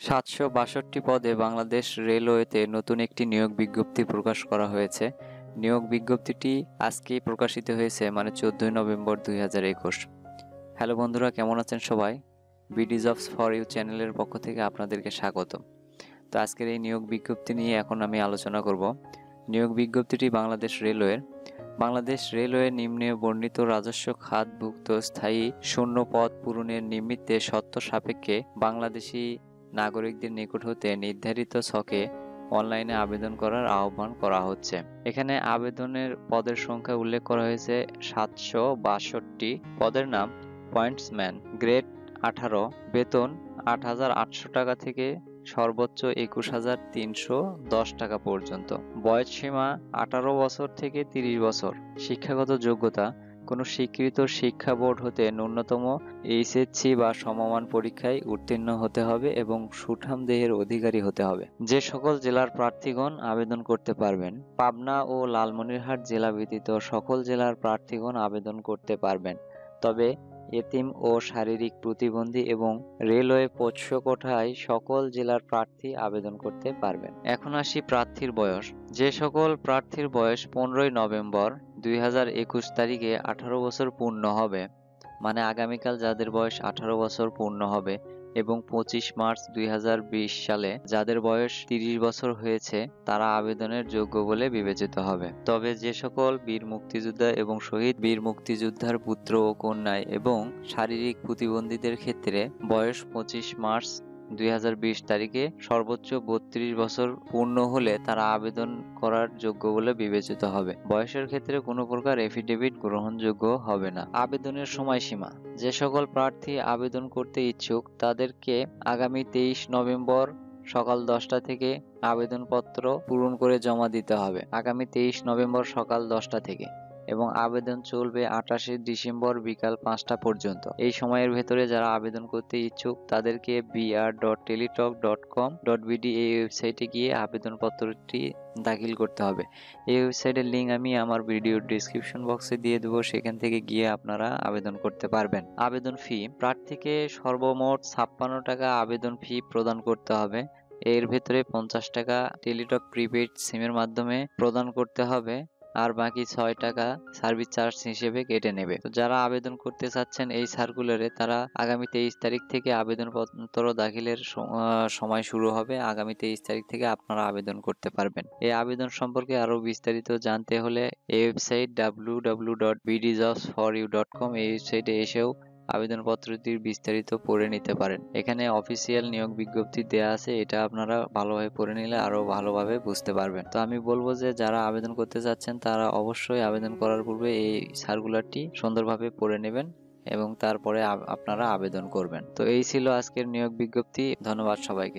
সাতশো বাষট্টি পদে বাংলাদেশ রেলওয়েতে নতুন একটি নিয়োগ বিজ্ঞপ্তি প্রকাশ করা হয়েছে। নিয়োগ বিজ্ঞপ্তিটি আজকেই প্রকাশিত হয়েছে মানে চোদ্দোই নভেম্বর দুই হাজার একুশ। হ্যালো বন্ধুরা, কেমন আছেন সবাই? বিডি জবস ফর ইউ চ্যানেলের পক্ষ থেকে আপনাদেরকে স্বাগত তো আজকের এই নিয়োগ বিজ্ঞপ্তি নিয়ে এখন আমি আলোচনা করব। নিয়োগ বিজ্ঞপ্তিটি বাংলাদেশ রেলওয়ের। বাংলাদেশ রেলওয়ে নিম্নে বর্ণিত রাজস্ব খাতভুক্ত স্থায়ী শূন্য পদ পূরণের নিমিত্তে সত্য সাপেক্ষে বাংলাদেশি নাগরিকদের নিকট হতে নির্ধারিত ছকে অনলাইনে আবেদন করার আহ্বান করা হচ্ছে। এখানে আবেদনের পদের সংখ্যা উল্লেখ করা হয়েছে সাতশো বাষট্টি পদের নাম পয়েন্টসম্যান গ্রেড আঠারো, বেতন আট হাজার আটশো টাকা থেকে সর্বোচ্চ একুশ হাজার তিনশো দশ টাকা পর্যন্ত। বয়স সীমা আঠারো বছর থেকে তিরিশ বছর। শিক্ষাগত যোগ্যতা কোনো স্বীকৃত শিক্ষা বোর্ড হতে ন্যূনতম এইচএসসি বা সমমান পরীক্ষায় উত্তীর্ণ হতে হবে এবং সুঠাম দেহের অধিকারী হতে হবে। যে সকল জেলার প্রার্থীগণ আবেদন করতে পারবেন, পাবনা ও লালমনিরহাট জেলা ব্যতীত সকল জেলার প্রার্থীগণ আবেদন করতে পারবেন। তবে এতিম ও শারীরিক প্রতিবন্ধী এবং রেলওয়ে পোষ্য কোঠায় সকল জেলার প্রার্থী আবেদন করতে পারবেন। এখন আসি প্রার্থীর বয়স। যে সকল প্রার্থীর বয়স পনেরোই নভেম্বর দুই হাজার একুশ তারিখে আঠারো বছর পূর্ণ হবে মানে আগামীকাল যাদের বয়স আঠারো বছর পূর্ণ হবে এবং পঁচিশ মার্চ দুই হাজার বিশ সালে যাদের বয়স তিরিশ বছর হয়েছে, তারা আবেদনের যোগ্য বলে বিবেচিত হবে। তবে যে সকল বীর মুক্তিযোদ্ধা এবং শহীদ বীর মুক্তিযোদ্ধার পুত্র ও কন্যায় এবং শারীরিক প্রতিবন্ধীদের ক্ষেত্রে বয়স পঁচিশ মার্চ দুই হাজার বিশ তারিখে সর্বোচ্চ বত্রিশ বছর পূর্ণ হলে তারা আবেদন করার যোগ্য বলে বিবেচিত হবে। বয়সের ক্ষেত্রে কোনো প্রকার এফিডেভিট গ্রহণযোগ্য হবে না। আবেদনের সময়সীমা। যে সকল প্রার্থী আবেদন করতে ইচ্ছুক, তাদেরকে আগামী তেইশ নভেম্বর সকাল দশটা থেকে আবেদনপত্র পূরণ করে জমা দিতে হবে। আগামী তেইশ নভেম্বর সকাল দশটা থেকে। এবং আবেদন চলবে আঠাশে ডিসেম্বর বিকাল পাঁচটা পর্যন্ত। এই সময়ের ভেতরে যারা আবেদন করতে ইচ্ছুক, তাদেরকে BR dot Teletalk dot com dot BD এই ওয়েবসাইটে গিয়ে আবেদনপত্রটি দাখিল করতে হবে। এই ওয়েবসাইটের লিঙ্ক আমি আমার ভিডিওর ডিসক্রিপশন বক্সে দিয়ে দেবো, সেখান থেকে গিয়ে আপনারা আবেদন করতে পারবেন। আবেদন ফি প্রার্থীকে সর্বমোট ছাপ্পান্ন টাকা আবেদন ফি প্রদান করতে হবে। এর ভেতরে পঞ্চাশ টাকা টেলিটক প্রিপেড সিমের মাধ্যমে প্রদান করতে হবে। আর বাকি ছয় টাকা সার্ভিস চার্জ হিসেবে কেটে নেবে। তো যারা আবেদন করতে চাচ্ছেন এই সার্কুলারে তারা আগামী তেইশ তারিখ থেকে আবেদনপত্র দাখিলের সময় শুরু হবে। আগামী তেইশ তারিখ থেকে আপনারা আবেদন করতে পারবেন। এই আবেদন সম্পর্কে আরও বিস্তারিত জানতে হলে এই website W W dot BD jobs for you dot com এই ওয়েবসাইটে এসেও আবেদনপত্রটির বিস্তারিত পড়ে নিতে পারেন। এখানে অফিসিয়াল নিয়োগ বিজ্ঞপ্তি দেয়া আছে, এটা আপনারা ভালোভাবে পড়ে নিলে আরও ভালোভাবে বুঝতে পারবেন। তো আমি বলব যে, যারা আবেদন করতে চাচ্ছেন, তারা অবশ্যই আবেদন করার পূর্বে এই সার্কুলারটি সুন্দরভাবে পড়ে নেবেন এবং তারপরে আপনারা আবেদন করবেন। তো এই ছিল আজকের নিয়োগ বিজ্ঞপ্তি। ধন্যবাদ সবাইকে।